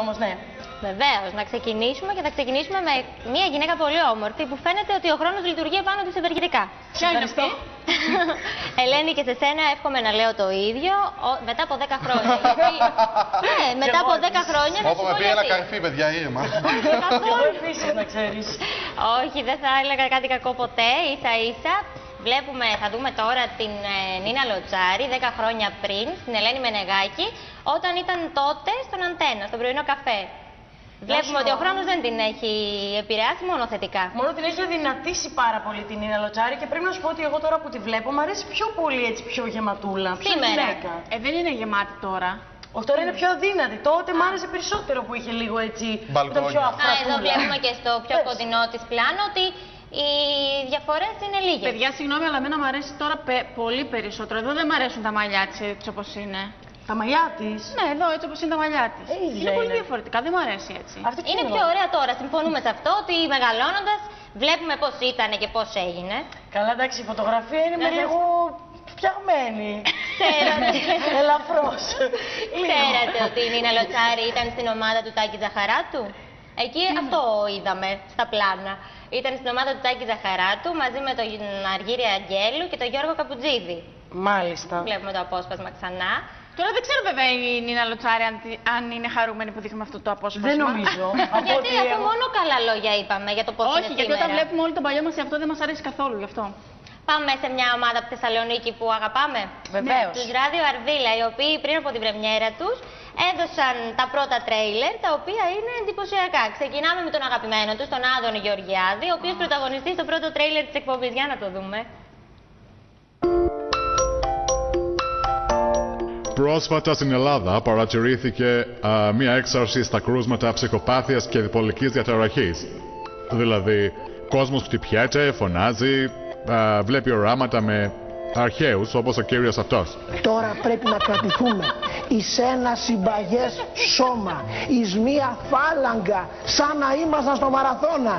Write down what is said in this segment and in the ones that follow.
Όμως, ναι. Βεβαίως, να ξεκινήσουμε και θα ξεκινήσουμε με μια γυναίκα πολύ όμορφη που φαίνεται ότι ο χρόνος λειτουργεί επάνω της ευεργετικά. Ποια είναι αυτή; Ελένη, και σε σένα εύχομαι να λέω το ίδιο ο- μετά από 10 χρόνια. Γιατί, ναι, μετά από 10 χρόνια να σου Όπου πω με πει ένα γιατί. καρφί, παιδιά, ήρεμα. Και εγώ επίσης, να ξέρεις. Όχι, δεν θα έλεγα κάτι κακό ποτέ. Ίσα ίσα βλέπουμε, θα δούμε τώρα την ε, Νίνα Λοτσάρη 10 χρόνια πριν, στην Ελένη Μενεγάκη, όταν ήταν τότε στον Αντένα, στον πρωινό καφέ. Βλέπουμε σου ότι ο πω. χρόνος δεν την έχει επηρεάσει μόνο θετικά. Μόνο την έχει αδυνατήσει πάρα πολύ την Νίνα Λοτσάρη και πρέπει να σου πω ότι εγώ τώρα που τη βλέπω μου αρέσει πιο πολύ έτσι πιο γεματούλα. Πιο Σήμερα. γυναίκα. Ε, δεν είναι γεμάτη τώρα. Όχι, τώρα είναι πιο αδύνατη. Τότε μ' άρεσε περισσότερο που είχε λίγο έτσι. Μπαλκόνια. Ήταν πιο Α, Α, εδώ αφρατούλα. βλέπουμε και στο πιο Πες. κοντινό της πλάνο ότι οι διαφορές είναι λίγες. Παιδιά, συγγνώμη, αλλά εμένα μου αρέσει τώρα πε- πολύ περισσότερο. Εδώ δεν μου αρέσουν τα μαλλιά τη έτσι όπως είναι. Τα μαλλιά της. Ναι, εδώ έτσι όπως είναι τα μαλλιά της. Ε, ίδια είναι πολύ είναι. διαφορετικά, δεν μου αρέσει έτσι. Αυτή Είναι πιο ωραία τώρα. Συμφωνούμε σε αυτό ότι μεγαλώνοντας βλέπουμε πώς ήταν και πώς έγινε. Καλά, εντάξει, η φωτογραφία είναι με Ναι. λίγο φτιαγμένη. Ξέρατε. Ελαφρώς. Ξέρατε ότι η Νίνα Λοτσάρη ήταν στην ομάδα του Τάκη Ζαχαράτου; Εκεί αυτό είδαμε στα πλάνα. Ήταν στην ομάδα του Τάκη Ζαχαράτου μαζί με τον Αργύρι Αγγέλου και τον Γιώργο Καπουτζίδη. Μάλιστα. Βλέπουμε το απόσπασμα ξανά. Τώρα δεν ξέρω βέβαια η Νίνα Λοτσάρη αν, τι- αν είναι χαρούμενη που δείχνουμε αυτό το απόσπασμα. Δεν νομίζω. Από Γιατί ότι αφού εγώ- μόνο καλά λόγια είπαμε για το πώς Όχι, είναι γιατί σήμερα. όταν βλέπουμε όλο τον παλιό μας αυτό δεν μας αρέσει καθόλου γι' αυτό. Πάμε σε μια ομάδα από τη Θεσσαλονίκη που αγαπάμε. Βεβαίως. Τους Ράδιο Αρβίλα, οι οποίοι πριν από την πρεμιέρα τους έδωσαν τα πρώτα τρέιλερ, τα οποία είναι εντυπωσιακά. Ξεκινάμε με τον αγαπημένο τους, τον Άδων Γεωργιάδη, ο οποίος πρωταγωνιστεί στο πρώτο τρέιλερ της εκπομπής. Για να το δούμε. Πρόσφατα στην Ελλάδα παρατηρήθηκε α, μία έξαρση στα κρούσματα ψυχοπάθειας και διπολικής διαταραχής. Δηλαδή, κόσμος χτυπιέται, φωνάζει, α, βλέπει οράματα με αρχαίους όπως ο κύριος αυτός. Τώρα πρέπει να κρατηθούμε εις ένα συμπαγές σώμα, εις μία φάλαγγα, σαν να ήμασταν στο μαραθώνα.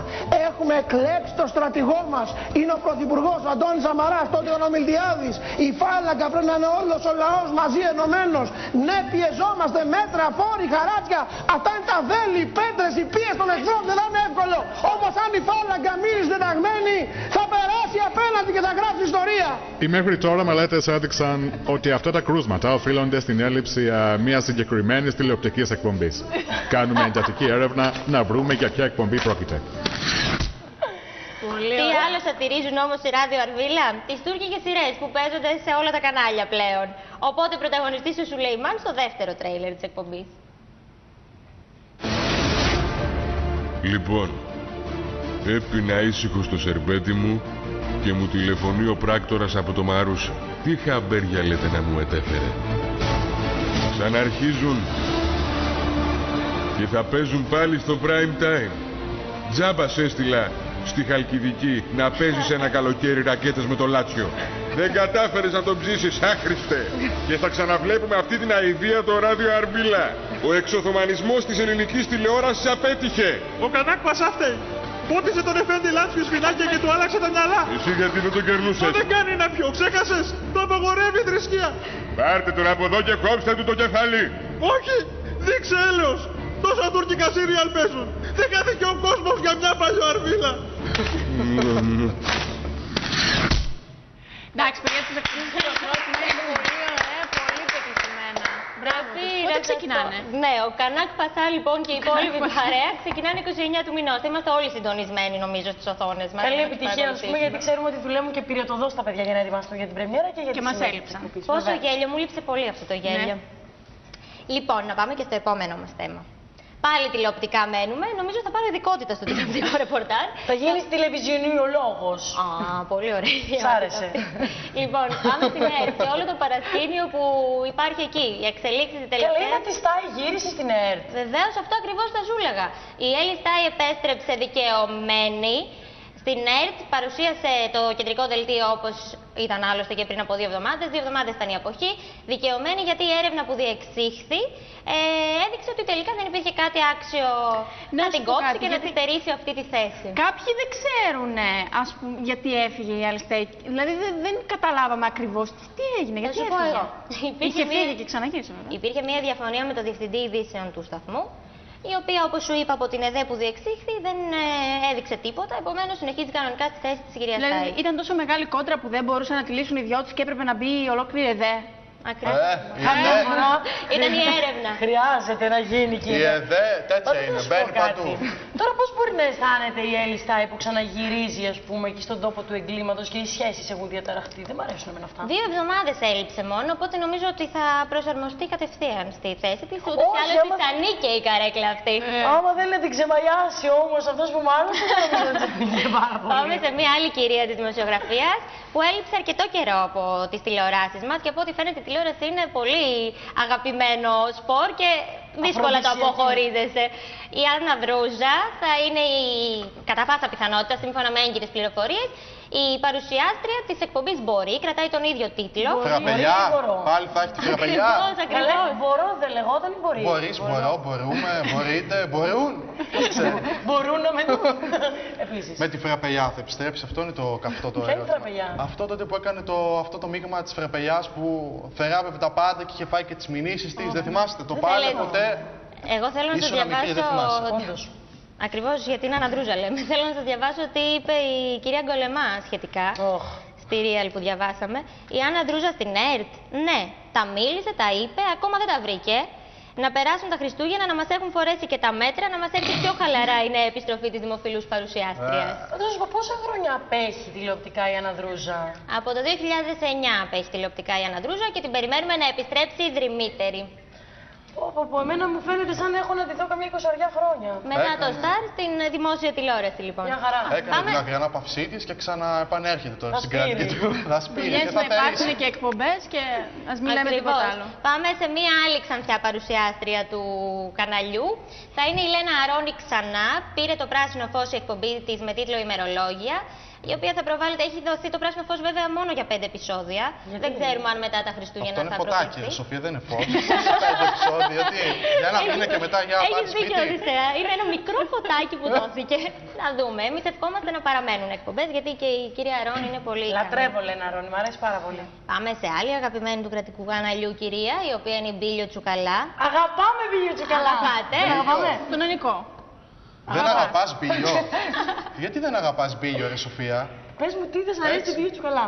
Έχουμε κλέψει το στρατηγό μας. Είναι ο Πρωθυπουργός ο Αντώνης Σαμαράς, τότε ο Νομιλτιάδης. Η φάλαγγα πρέπει να είναι όλος ο λαός μαζί ενωμένος. Ναι, πιεζόμαστε μέτρα, φόροι, χαράτσια. Αυτά είναι τα βέλη, οι πέτρες, οι πίεση των εχθρών. Δεν θα είναι εύκολο. Όμως αν η φάλαγγα μείνει συντεταγμένη, θα περάσει απέναντι και θα γράψει ιστορία. Οι μέχρι τώρα μελέτες έδειξαν ότι αυτά τα κρούσματα οφείλονται στην έλλειψη α, μιας συγκεκριμένης τηλεοπτικής εκπομπής. Κάνουμε εντατική έρευνα να βρούμε για ποια εκπομπή πρόκειται. Πολύ Τι άλλο σατυρίζουν όμως οι Ράδιο Αρβίλα, τις τουρκικές σειρές που παίζονται σε όλα τα κανάλια πλέον. Οπότε πρωταγωνιστής ο Σουλεϊμάν στο δεύτερο τρέιλερ της εκπομπής. Λοιπόν, έπινα ήσυχο στο σερμπέτι μου και μου τηλεφωνεί ο πράκτορας από το Μαρούσα. Τι χαμπέρια λέτε να μου μετέφερε. Ξαναρχίζουν και θα παίζουν πάλι στο prime time. Τζάμπα σε έστειλα στη Χαλκιδική να παίζεις ένα καλοκαίρι ρακέτες με το Λάτσιο. Δεν κατάφερες να τον ψήσεις, άχρηστε. Και θα ξαναβλέπουμε αυτή την αηδία το ράδιο Αρμπίλα. Ο εξοθωμανισμός της ελληνικής τηλεόρασης απέτυχε. Ο Κανάκ Πασάφτε πότισε τον Εφέντη Λάτσιο σφινάκια και του άλλαξε τα μυαλά. Εσύ γιατί δεν τον κερνούσες; Μα δεν κάνει να πιω, ξέχασες. Το απαγορεύει η θρησκεία. Πάρτε τον από εδώ και κόψτε του το κεφάλι. Όχι, δείξε έλεος. Τόσα τουρκικά σύριαλ παίζουν. Δεν χάθηκε ο κόσμος για μια παλιό αρβίλα. Εντάξει, παιδιά, τι εκπομπή είναι πολύ ωραία, πολύ πετυχημένα. Πρέπει Πότε να σας ξεκινάνε; πω- Ναι, ο Κανάκ Πασά λοιπόν και η υπόλοιπη παρέα ξεκινάνε 29 του μηνός. Είμαστε όλοι συντονισμένοι νομίζω στις οθόνες μας. Καλή για να τις επιτυχία, να σου πούμε, γιατί παρακολουθήσουμε. ξέρουμε ότι δουλεύουν και πυρετοδός τα παιδιά για να ετοιμαστούν για την πρεμιέρα και για Και τη μας συνέχεια έλειψαν. της εκπομπής, Πόσο βέβαια. γέλιο, μου λείψε πολύ αυτό το γέλιο. Λοιπόν, να πάμε και στο επόμενο μας θέμα. Πάλι τηλεοπτικά μένουμε. Νομίζω θα πάρω ειδικότητα στο τηλεοπτικό ρεπορτάζ. Θα γίνει τηλεβιζιονιολόγος. Α, πολύ ωραία. Σ' ιδιότητα άρεσε. αυτή. λοιπόν, πάμε στην ΕΡΤ και όλο το παρασκήνιο που υπάρχει εκεί. Οι εξελίξεις Καλά, τελευταία. είδα τη Στάι γύρισε στην ΕΡΤ. Βεβαίως, αυτό ακριβώς θα σου έλεγα. Η Έλλη Στάι επέστρεψε δικαιωμένη. Στην ΕΡΤ παρουσίασε το κεντρικό δελτίο όπως ήταν άλλωστε και πριν από δύο εβδομάδες. Δύο εβδομάδες ήταν η αποχή. Δικαιωμένη γιατί η έρευνα που διεξήχθη ε, έδειξε ότι τελικά δεν υπήρχε κάτι άξιο να, Να σου την πω κόψει κάτι, και να γιατί- της στερήσει αυτή τη θέση. Κάποιοι δεν ξέρουν, ας πούμε, γιατί έφυγε η Αλστέη. Δηλαδή δεν, δεν καταλάβαμε ακριβώς τι, τι έγινε, Θα γιατί σου πω έφυγε. εγώ. Υπήρχε Είχε μία- φύγει και ξαναγύρισε βέβαια. Υπήρχε μια διαφωνία με το διευθυντή ειδήσεων του σταθμού. Η οποία όπως σου είπα από την ΕΔΕ που διεξήχθη δεν ε, έδειξε τίποτα, επομένως συνεχίζει κανονικά στη θέση της κυρίας Δηλαδή Στάι. ήταν τόσο μεγάλη κόντρα που δεν μπορούσαν να τη λύσουν οι δυο τους και έπρεπε να μπει η ολόκληρη ΕΔΕ. Ακριβώς. Ε, η ΕΔΕ, Ήταν η έρευνα. Χρειάζεται να γίνει η κύριε. ΕΔΕ τέτοια Μα τι να είναι, σου μπαίνει πω κάτι. παντού. Τώρα πώς μπορεί να αισθάνεται η Έλλη Στάι που ξαναγυρίζει, ας πούμε, εκεί στον τόπο του εγκλήματος και οι σχέσεις έχουν διαταραχτεί; Δεν μ' αρέσουν εμένα αυτά. Δύο εβδομάδες έλειψε μόνο, οπότε νομίζω ότι θα προσαρμοστεί κατευθείαν στη θέση της. Ούτω Όχι, ή άλλω άμα- τη ανήκε η καρέκλα αυτή. Άμα θέλει να την ξεμαλιάσει όμως αυτός που μάλλον δεν νομίζω ότι την πήγε πάρα πολύ. Πάμε σε μια άλλη κυρία της δημοσιογραφίας που έλειψε αρκετό καιρό από τις τηλεοράσεις μας και από ό,τι φαίνεται η τηλεόραση είναι πολύ αγαπημένο σπορ και δύσκολα το Αφροδισιακή. αποχωρίζεσαι. Η Άννα Δρούζα θα είναι η, κατά πάσα πιθανότητα, σύμφωνα με έγκυρες πληροφορίες, η παρουσιάστρια της εκπομπής Μπορεί, κρατάει τον ίδιο τίτλο. Φραπελιά, Μπορεί, μπορώ. πάλι θα έχεις τη φραπελιά. Ακριβώς, Καλά, ακριβώς. μπορώ, δεν λεγόταν ή μπορείς. Μπορείς, μπορώ, μπορούμε, μπορείτε, μπορούν. Ποιος ξέρει. Μπορούν να με δουν. Επίσης. Με τη φραπελιά θα επιστρέψεις, αυτό είναι το καυτό το Ποια είναι η ερώτημα. φραπελιά; Αυτό τότε που έκανε το, αυτό το μείγμα της φραπελιάς που θεράπευε τα πάντα και είχε φάει και τις μηνύσεις της. Δεν θυμάστε, το πάλι θέλετε. ποτέ. Εγώ θέλω να σας Ήσουν μικρή, δεν διαβάσω. θυμάσαι. Όντως. Ακριβώς γιατί είναι αναδρούζα λέμε. Θέλω να σας διαβάσω τι είπε η κυρία Γκολεμά σχετικά. Οχ. Στη Real που διαβάσαμε. Η Άννα Ντρούζα στην ΕΡΤ. Ναι, τα μίλησε, τα είπε, ακόμα δεν τα βρήκε. Να περάσουν τα Χριστούγεννα, να μας έχουν φορέσει και τα μέτρα, να μας έρθει πιο χαλαρά η νέα επιστροφή της δημοφιλούς παρουσιάστριας. Θα σου πω πόσα χρόνια απέχει τηλεοπτικά η Αναδρούζα. Από το 2009 απέχει τηλεοπτικά η Άννα Ντρούζα και την περιμένουμε να επιστρέψει δρυμύτερη. Πω, πω, πω, εμένα μου φαίνεται σαν να έχω να τη δω καμιά εικοσαριά χρόνια. Μετά το Έκανε. Star στην ε, δημόσια τηλεόραση λοιπόν. Μια χαρά. Έκανε Πάμε. την αγριανάπαυσή τη και ξαναεπανέρχεται τώρα στην Δασπήρη. κρατική του. Δασπήρη Δουλειές και να θα υπάρξουν θερήσει. και εκπομπές και ας μην λέμε Ακριβώς. τίποτα άλλο. Πάμε σε μία άλλη ξανθιά παρουσιάστρια του καναλιού. Θα είναι η Λένα Αρώνη ξανά. Πήρε το πράσινο φως η εκπομπή της με τίτλο «Ημερολόγια». Η οποία θα προβάλλεται, έχει δοθεί το πράσινο φως βέβαια μόνο για πέντε επεισόδια. Γιατί; Δεν ξέρουμε αν μετά τα Αυτό Χριστούγεννα είναι θα φωτάκι, προβληθεί. ρε Σοφία, δεν είναι φως. Πέντε επεισόδια, τι; Για ένα μήνα και μετά για να πάρει Έχεις δίκιο, σπίτι. Οδυσσέα. Είναι ένα μικρό φωτάκι που δόθηκε. Να δούμε. Εμείς ευχόμαστε να παραμένουν εκπομπές γιατί και η κυρία Ρόν είναι πολύ. ικανή. Λατρεύω Λένα Ρόνι, μ' αρέσει πάρα πολύ. Πάμε σε άλλη αγαπημένη του κρατικού καναλιού κυρία, η οποία είναι η Μπίλιο Τσουκαλά. Αγαπάμε Βίλιο Τσουκαλά. Αγαπάτε. Αγαπάμε. Τον Νονικό. Δεν αγαπάς μπίλιο; Γιατί δεν αγαπάς μπίλιο, ρε Σοφία; Πες μου τι δεν σ' αρέσει τη Έτσι. Βίλιο Τσουκαλά.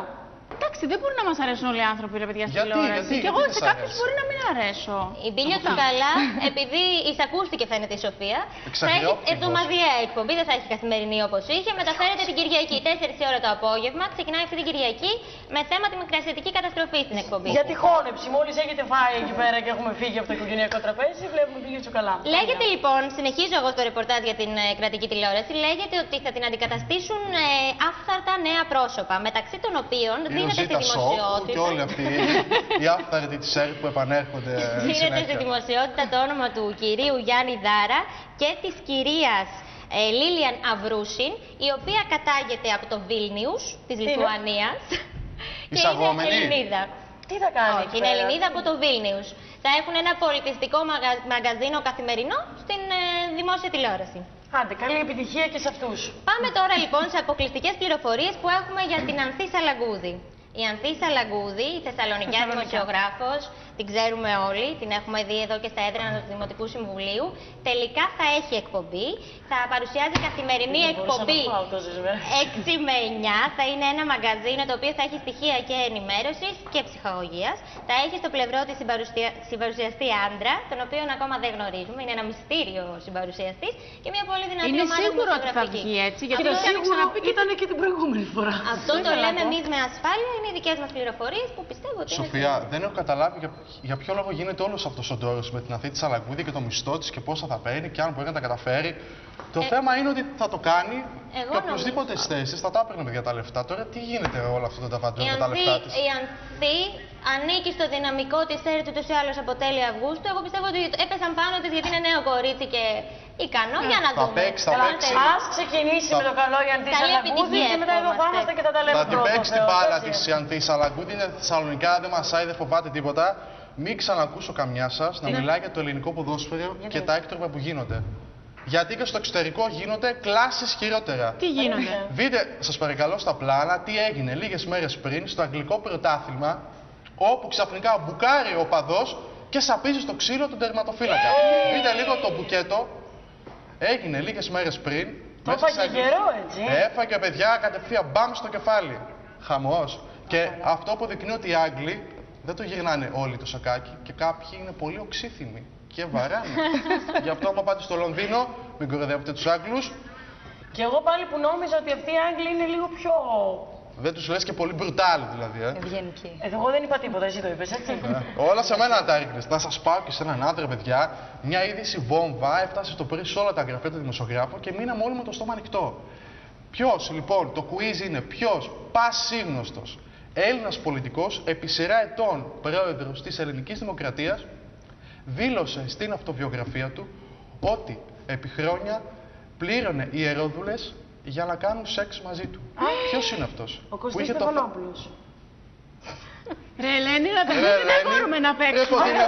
Εντάξει, δεν μπορεί να μας αρέσουν όλοι οι άνθρωποι, ρε παιδιά, στην Γιατί, τηλεόραση. γιατί, και εγώ γιατί σε δεν σ' κάποιους αρέσει; μπορεί να μην αρέσω. Η Μπίλιο Τσουκαλά, επειδή εισακούστηκε φαίνεται η Σοφία, θα έχει Εξαγριώθηκε εβδομαδιαία εκπομπή, δεν θα έχει καθημερινή όπως είχε. Μεταφέρεται την Κυριακή, 4 η ώρα το απόγευμα. Ξεκινάει αυτή την Κυριακή με θέμα τη μικρασιατική καταστροφή στην εκπομπή. Για τη χώνεψη, μόλις έχετε φάει εκεί πέρα και έχουμε φύγει από το οικογενειακό τραπέζι, βλέπουμε Βίλιο Τσουκαλά. Λέγεται λοιπόν, συνεχίζω εγώ στο ρεπορτάζ για την ε, κρατική τηλεόραση, λέγεται ότι θα την αντικαταστήσουν ε, άφθαρτα νέα πρόσωπα, μεταξύ των οποίων Η δίνεται στη Ροζίτα Σόκου δημοσιότητα. και όλοι αυτοί οι άφθαρτοι της ΕΡΤ που επανέρχονται Δίνεται στη συνέχεια. δημοσιότητα το όνομα του κυρίου Γιάννη Δάρα και της κυρίας ε, Λίλιαν Αυρούσιν, η οποία κατάγεται από το Βίλνιους της είναι; Λιθουανίας. και Εισαγόμενη; είναι Ελληνίδα. Τι θα κάνει Όχι, εκεί είναι πέρα; Ελληνίδα από το Βίλνιους. Θα έχουν ένα πολιτιστικό μαγα... μαγκαζίνο καθημερινό στην ε, δημόσια τηλεόραση. Άντε, καλή επιτυχία και σε αυτούς. Πάμε τώρα λοιπόν σε αποκλειστικές πληροφορίες που έχουμε για την Ανθή Σαλαγκούδη. Η Ανθή Σαλαγκούδη, η Θεσσαλονικιά Θεσσαλονικιά. Δημοσιογράφο, την ξέρουμε όλοι, την έχουμε δει εδώ και στα έδρανα του Δημοτικού Συμβουλίου. Τελικά θα έχει εκπομπή. Θα παρουσιάζει καθημερινή Δεν μπορούσα να εκπομπή. το φάω τόσες μέρες. 6 με 9 θα είναι ένα μαγκαζίνο το οποίο θα έχει στοιχεία και ενημέρωσης και ψυχαγωγίας. Θα έχει στο πλευρό της συμπαρουσιαστή άντρα, τον οποίο ακόμα δεν γνωρίζουμε. Είναι ένα μυστήριο συμπαρουσιαστής και μια πολύ δυνατή Είναι ομάδας σίγουρο ότι θα δημοσιογραφική. βγει έτσι, γιατί Και το το είχαν σίγουρο ξαναπεί και ήταν και την προηγούμενη φορά. Αυτό το Ήθελα να λέμε πω. εμείς με ασφάλεια, είναι οι δικές μας πληροφορίες που πιστεύω ότι είναι. Σοφία, δεν έχω καταλάβει για, για ποιο λόγο γίνεται όλος αυτός ο ντόρος με την Αθήτη Σαλαγκούδη και το μισθό της και πόσα θα παίρνει και αν μπορεί να τα καταφέρει; Το Ε, θέμα είναι ότι θα το κάνει εγώ και οποιοδήποτε νομίζω- θέσεις θα τα έπαιρνε παιδιά τα λεφτά. Τώρα τι γίνεται όλο αυτό το ταβαντζό Η με τα Ανθή, λεφτά της; η Ανθή ανήκει στο δυναμικό της έρευνα ούτως ή άλλως από τέλη Αυγούστου. Εγώ πιστεύω ότι έπεσαν πάνω της γιατί είναι νέο κορίτσι και ικανό. Για να θα δούμε. παίξει, θα Καλά, παίξει. τέλεια. Ας ξεκινήσει Θα- με το καλό για τη Καλή Σαλαγκούδη επιτυχία και μετά εδώ θα εύχομαστε. είμαστε και θα τα λέμε Θα την πρώτο παίξει την Θεός, μπάλα έτσι. της η Ανθή Σαλαγκούδη. Είναι Θεσσαλονικά, δεν μασάει, δεν φοβάται τίποτα. Μην ξανακούσω καμιά σας να μιλάει για το ελληνικό ποδόσφαιρο και τα έκτροπα που γίνονται. Γιατί και στο εξωτερικό γίνονται κλάσεις χειρότερα. Τι γίνονται; Δείτε, σας παρακαλώ, στα πλάνα τι έγινε λίγες μέρες πριν στο αγγλικό πρωτάθλημα, όπου ξαφνικά μπουκάρει ο παδός και σαπίζει στο ξύλο του τερματοφύλακα. Δείτε λίγο το μπουκέτο Έγινε λίγες μέρες πριν. Το μέσα έφαγε σε- γερό, έτσι. Έφαγε παιδιά κατευθείαν μπαμ στο κεφάλι. Χαμός. Και αυτό αποδεικνύει ότι οι Άγγλοι δεν το γυρνάνε όλοι το σακάκι και κάποιοι είναι πολύ οξύθυμοι και βαράνε. Γι' αυτό, άμα πάτε στο Λονδίνο, μην κοροϊδεύετε τους Άγγλους, Και εγώ πάλι που νόμιζα ότι αυτοί οι Άγγλοι είναι λίγο πιο. Δεν τους λες και πολύ μπρουτάλ δηλαδή. Ε. Ευγενική. Ε, εγώ δεν είπα τίποτα, εσύ το είπες, έτσι. Όλα σε μένα τα ρίχνεις. Να σας πάω και σε έναν άντρα, παιδιά. Μια είδηση βόμβα έφτασε στο πρωί σε όλα τα γραφεία των δημοσιογράφων και μείναμε όλοι με το στόμα ανοιχτό. Ποιος, λοιπόν, το quiz είναι ποιος πασίγνωστος Έλληνας πολιτικός επί σειρά ετών πρόεδρος της Ελληνικής Δημοκρατίας δήλωσε στην αυτοβιογραφία του ότι επί χρόνια πλήρωνε ιερόδουλε για να κάνουν σεξ μαζί του. Ποιος είναι αυτός; Ο Κωστής Στεφανόπουλος. Ρε Ελένη, να τα Ρε, δεν Ελένη. μπορούμε να Ρε, παίξουμε. Κοντίνα.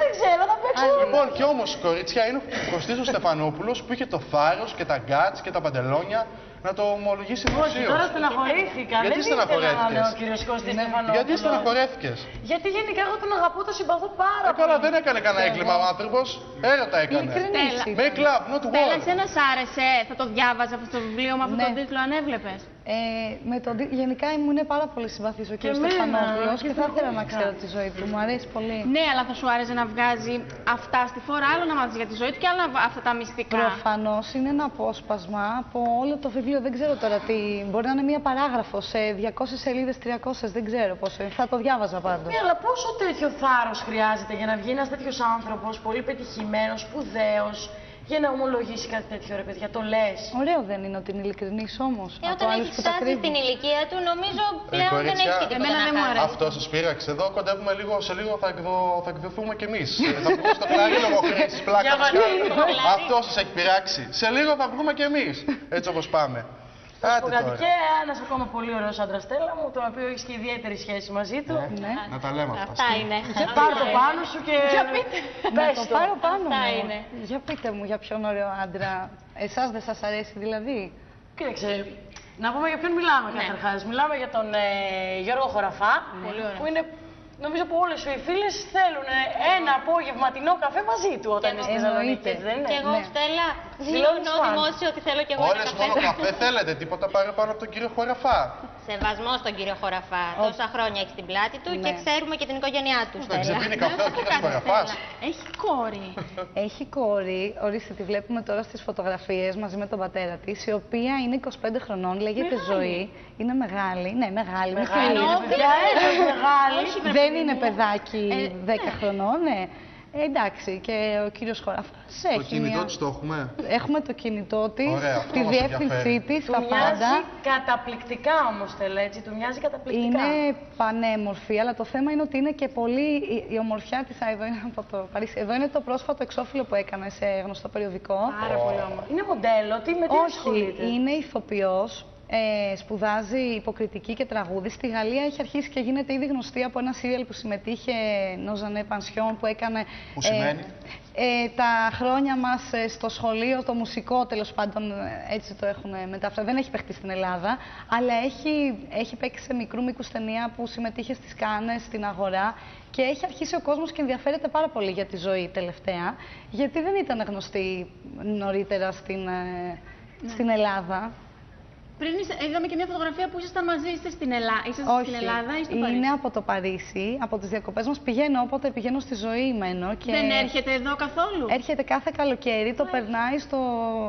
Δεν ξέρω, θα παίξω. Λοιπόν, κι όμως, κορίτσια, είναι ο Κωστής ο Στεφανόπουλος που είχε το θάρρος και τα γκάτς και τα παντελόνια να το ομολογήσει Όχι, δημοσίως. τώρα στεναχωρήθηκα. Γιατί δεν ήθελα να στεναχωρέθηκες; είναι ο κύριος Κωστής Στεφανόπουλος. Γιατί στεναχωρέθηκες; Γιατί γενικά εγώ τον αγαπώ, τον συμπαθώ πάρα Ε, πολύ. καλά, δεν έκανε κανένα έγκλημα ο άνθρωπος. Έρωτα έκανε. Ειλικρινής Τέλα. ήταν. Make love, not Τέλα, war. εσένα σ' άρεσε, θα το διάβαζα αυτό το βιβλίο με αυτόν Ναι. τον τίτλο, αν έβλεπες. Ε, με τον, τί- γενικά μου είναι πάρα πολύ συμπαθής ο κ. εμένα, Στεφανόπουλος και και θα εγώ ήθελα να γενικά. ξέρω τη ζωή του. Μου αρέσει πολύ. Ναι, αλλά θα σου άρεσε να βγάζει αυτά στη φορά, άλλο να μάθεις για τη ζωή του και άλλο να βα- αυτά τα μυστικά. Προφανώς είναι ένα απόσπασμα από όλο το βιβλίο. Δεν ξέρω τώρα τι. Μπορεί να είναι μία παράγραφο σε 200 σελίδες, 300, δεν ξέρω πόσο. είναι. Θα το διάβαζα πάντως. Ναι, αλλά πόσο τέτοιο θάρρος χρειάζεται για να βγει ένας τέτοιος άνθρωπος, πολύ πετυχημένος, σπουδαίος, για να ομολογήσει κάτι τέτοιο, ρε παιδιά. Το λες. Ωραίο δεν είναι ότι είναι ειλικρινής όμως. Ε, όταν έχεις φτάσει στην ηλικία του, νομίζω πλέον δεν κορίτσια, έχει τίποτα εμένα να δεν μου κάνει. αρέσει. Αυτό σα πείραξε. Εδώ κοντεύουμε λίγο, σε λίγο θα, εκδο, θα εκδοθούμε κι εμείς. θα βγούμε στο κλαρί λογοκρίτη πλάκα. Για μας βαρύνει κάνει. το κλαρί. Αυτό σας έχει πειράξει. Σε λίγο θα βγούμε κι εμείς. Έτσι όπως πάμε. Άντε Πω κάτι. τώρα. Και ένας ακόμα πολύ ωραίος άντρας Στέλλα μου, τον οποίο έχει και ιδιαίτερη σχέση μαζί του. Ναι. Να τα λέμε αυτά. Αυτά είναι. Πάρ το πάνω σου και. Για πείτε. Να Πες το το. πάρω πάνω Αυτά μου. είναι. Για πείτε μου για ποιον ωραίο άντρα. Εσάς δεν σας αρέσει δηλαδή; Κοίταξε, να πούμε για ποιον μιλάμε Ναι. καταρχάς. Μιλάμε για τον ε, Γιώργο Χωραφά, που είναι, νομίζω που όλες σου οι φίλες θέλουν ε, ένα απόγευματινό καφέ μαζί του όταν είναι στη εννοείται. Θεσσαλονίκη, δεν είναι; Και εγώ Ναι. Στέλλα, Δηλώνεις δηλώνω φαν. δημόσιο ότι θέλω και εγώ Όλες ένα μόνο καφέ. καφέ θέλετε, τίποτα παραπάνω από τον κύριο Χωραφά. Σεβασμό στον κύριο Χωραφά. Τόσα χρόνια έχεις στην πλάτη του και Ναι. ξέρουμε και την οικογένειά του. Δεν Στέλλα. ξεπίνει καφέ ο κύριο Κάτσε, Χωραφά. Στέλλα. Έχει κόρη. Έχει κόρη, ορίστε τη βλέπουμε τώρα στις φωτογραφίες μαζί με τον πατέρα της, η οποία είναι 25 χρονών, λέγεται Ζωή, είναι μεγάλη, ναι μεγάλη, μη Μεγάλη, θεωρείτε. ρε παιδιά, έτσι μεγάλη. Δεν είναι παιδάκι 10 χρονών, ναι. Ε, εντάξει, και ο κύριος Χωραφάς Το έχει κινητό μια... της το έχουμε; Έχουμε το κινητό της, Ωραία, αυτό τη μας διεύθυνσή ενδιαφέρει. της, Του τα μοιάζει πάντα. καταπληκτικά όμως, Στέλλα, έτσι, του μοιάζει καταπληκτικά. Είναι πανέμορφη, αλλά το θέμα είναι ότι είναι και πολύ. η- Η ομορφιά της, εδώ είναι από το Παρίσι. Εδώ είναι το πρόσφατο εξώφυλλο που έκανες σε γνωστό περιοδικό. Πάρα πολύ όμορφο. Είναι μοντέλο, τι με τι Όχι, ασχολείται; είναι ηθοποιός, ε, σπουδάζει υποκριτική και τραγούδι. Στη Γαλλία έχει αρχίσει και γίνεται ήδη γνωστή από ένα σύριαλ που συμμετείχε, Νόζανε Πανσιόν, που έκανε... Που σημαίνει; ε, τα χρόνια μας ε, στο σχολείο, το μουσικό τέλος πάντων, ε, έτσι το έχουν μεταφράσει. Δεν έχει παιχτεί στην Ελλάδα, αλλά έχει, έχει παίξει σε μικρού μήκους ταινία που συμμετείχε στις Κάνες, στην αγορά και έχει αρχίσει ο κόσμος και ενδιαφέρεται πάρα πολύ για τη ζωή τελευταία, γιατί δεν ήταν γνωστή νωρίτερα στην, ε, στην Ελλάδα. Πριν είστε- είδαμε και μια φωτογραφία που ήσασταν μαζί, είστε στην, Ελλάδα, είσαστε Όχι, στην Ελλάδα ή στο Παρίσι; είναι από το Παρίσι, από τις διακοπές μας. Πηγαίνω όποτε πηγαίνω στη ζωή μένω και Δεν έρχεται εδώ καθόλου; έρχεται κάθε καλοκαίρι, το περνάει στο,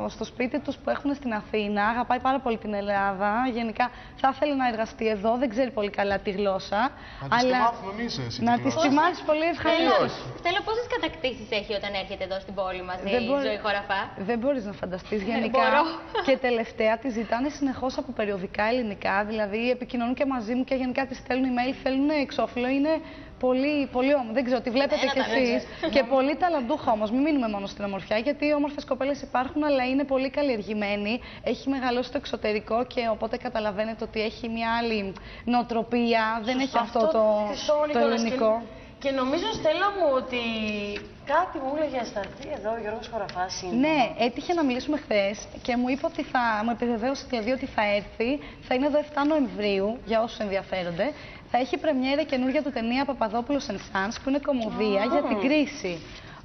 στο σπίτι τους που έχουν στην Αθήνα, αγαπάει πάρα πολύ την Ελλάδα. Γενικά θα ήθελε να εργαστεί εδώ, δεν ξέρει πολύ καλά τη γλώσσα. Να τη τη μάθουμε εμεί εσύ. να τη τη γλώσσα. τη μάθεις πολύ ευχαριστώ. όχι. Στέλλα, πόσες κατακτήσεις έχει όταν έρχεται εδώ στην πόλη μας Δεν η μπορεί- ζωή χωραφά; Δεν μπορείς να φανταστείς γενικά. μπορώ. και τελευταία τη ζητάνε συνεχώς από περιοδικά ελληνικά. Δηλαδή επικοινωνούν και μαζί μου και γενικά τη στέλνουν email, θέλουν εξώφυλλο. Είναι πολύ, πολύ όμορφο. Δεν ξέρω, τη βλέπετε Ένα κι τα εσείς. και πολύ ταλαντούχα όμως. Μην μείνουμε μόνο στην ομορφιά, γιατί όμορφες κοπέλες υπάρχουν, αλλά είναι πολύ καλλιεργημένη. Έχει μεγαλώσει στο εξωτερικό και οπότε καταλαβαίνετε ότι έχει μια άλλη νοοτροπία. Δεν έχει αυτό, το, τη σώνει το κιόλας. ελληνικό. Και, και νομίζω, Στέλλα μου, ότι κάτι μου έλεγε θα έρθει εδώ ο Γιώργος Χωραφάς σύντομα. Ναι, έτυχε να μιλήσουμε χθες και μου είπε ότι θα μου επιβεβαίωσε δηλαδή ότι θα έρθει. Θα είναι εδώ 7 Νοεμβρίου, για όσους ενδιαφέρονται. Θα έχει πρεμιέρα καινούργια του ταινία Παπαδόπουλος and Sons, που είναι κομμωδία για την κρίση.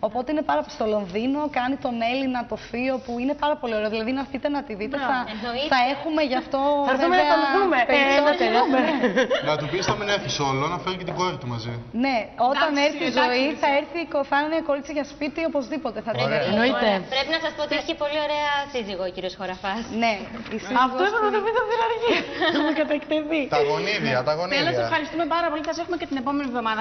Οπότε είναι πάρα στο Λονδίνο, κάνει τον Έλληνα το θείο που είναι πάρα πολύ ωραίο. Δηλαδή να έρθετε να τη δείτε. Θα, Εννοείται. θα έχουμε γι' αυτό Θα έρθουμε να βέβαια, τον δούμε. Ε, να περισσότερα. τη δούμε. Να του πεις θα μην έρθεις όλο, να φέρει και την κόρη του μαζί. Ναι, όταν Εντάξει, έρθει η εντάξει, ζωή εσύ. θα έρθει η κο- θα είναι κορίτσι για σπίτι οπωσδήποτε θα την Ωραία. έρθει. Εννοείται. Πρέπει να σας πω ότι έχει πολύ ωραία σύζυγο ο κύριος Χωραφάς. Ναι, η σύζυγος Αυτό έπρεπε να το πείτε από την αρχή. Έχουμε κατακτηθεί. Τα γονίδια, τα Τέλος, γονίδια. ευχαριστούμε πάρα πολύ. Θα σε έχουμε και την επόμενη εβδομάδα.